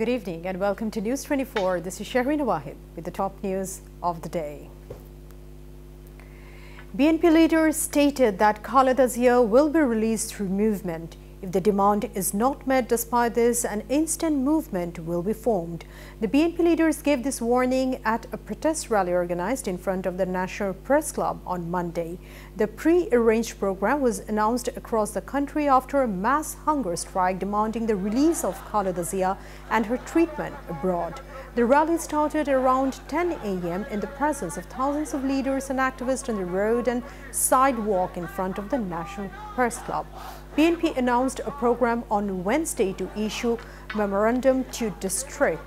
Good evening and welcome to News 24. This is Shahrina Wahid with the top news of the day. BNP leaders stated that Khaleda Zia will be released through movement. If the demand is not met despite this, an instant movement will be formed. The BNP leaders gave this warning at a protest rally organized in front of the National Press Club on Monday. The pre-arranged program was announced across the country after a mass hunger strike demanding the release of Khaleda Zia and her treatment abroad. The rally started around 10 a.m. in the presence of thousands of leaders and activists on the road and sidewalk in front of the National Press Club. BNP announced a program on Wednesday to issue memorandum to district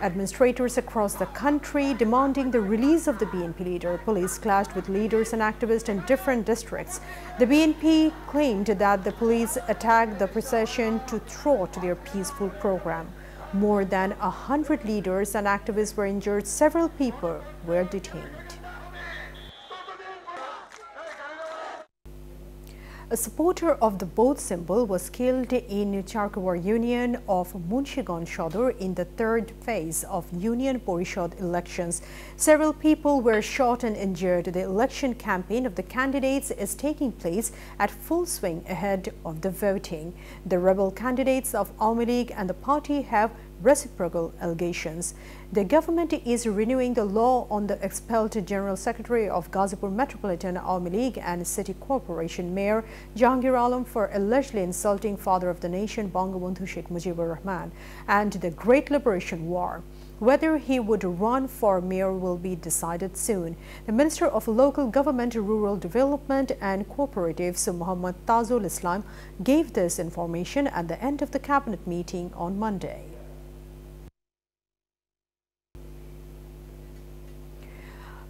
administrators across the country demanding the release of the BNP leader. Police clashed with leaders and activists in different districts. The BNP claimed that the police attacked the procession to thwart their peaceful program. More than 100 leaders and activists were injured. Several people were detained. A supporter of the Boat symbol was killed in Charkawar Union of Munshiganj Sodor in the third phase of Union Porishad elections. Several people were shot and injured. The election campaign of the candidates is taking place at full swing ahead of the voting. The rebel candidates of Awami League and the party have reciprocal allegations. The government is renewing the law on the expelled General Secretary of Ghazipur Metropolitan Awami League and City Corporation Mayor Jahangir Alam for allegedly insulting father of the nation Bangabandhu Sheikh Mujibur Rahman and the Great Liberation War. Whether he would run for mayor will be decided soon. The Minister of Local Government, Rural Development and Cooperatives, Muhammad Tajul Islam, gave this information at the end of the cabinet meeting on Monday.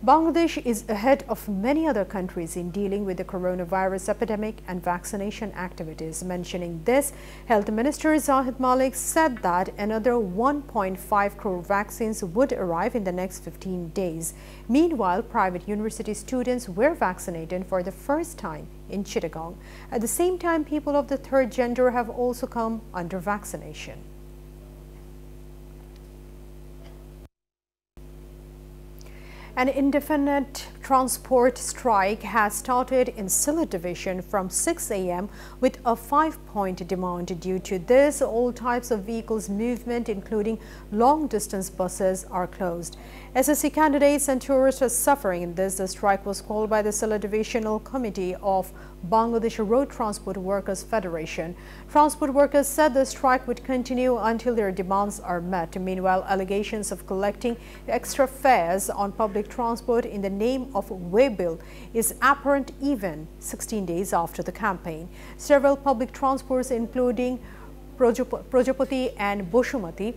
Bangladesh is ahead of many other countries in dealing with the coronavirus epidemic and vaccination activities. Mentioning this, Health Minister Zahid Maleque said that another 1.5 crore vaccines would arrive in the next 15 days. Meanwhile, private university students were vaccinated for the first time in Chittagong. At the same time, people of the third gender have also come under vaccination. An indefinite transport strike has started in Sylhet division from 6 a.m. with a five-point demand. Due to this, all types of vehicles movement, including long-distance buses, are closed. SSC candidates and tourists are suffering in this. The strike was called by the Sylhet Divisional Committee of Bangladesh Road Transport Workers Federation. Transport workers said the strike would continue until their demands are met. Meanwhile, allegations of collecting extra fares on public transport in the name of Waybill is apparent even 16 days after the campaign. Several public transports, including Projapati and Boshumati,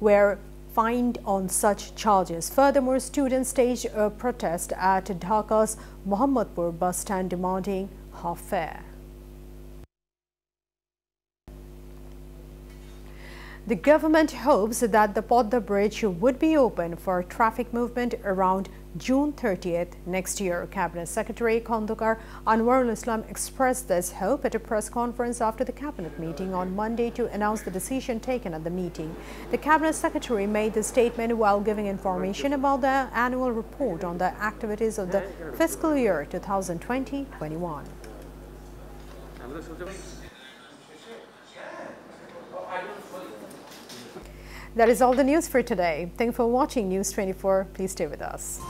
were fined on such charges. Furthermore, students staged a protest at Dhaka's Mohammadpur bus stand demanding half fare. The government hopes that the Podda Bridge would be open for traffic movement around June 30th next year. Cabinet Secretary Khandker Anwarul Islam expressed this hope at a press conference after the cabinet meeting on Monday to announce the decision taken at the meeting. The cabinet secretary made the statement while giving information about the annual report on the activities of the fiscal year 2020-21. That is all the news for today. Thank you for watching News 24. Please stay with us.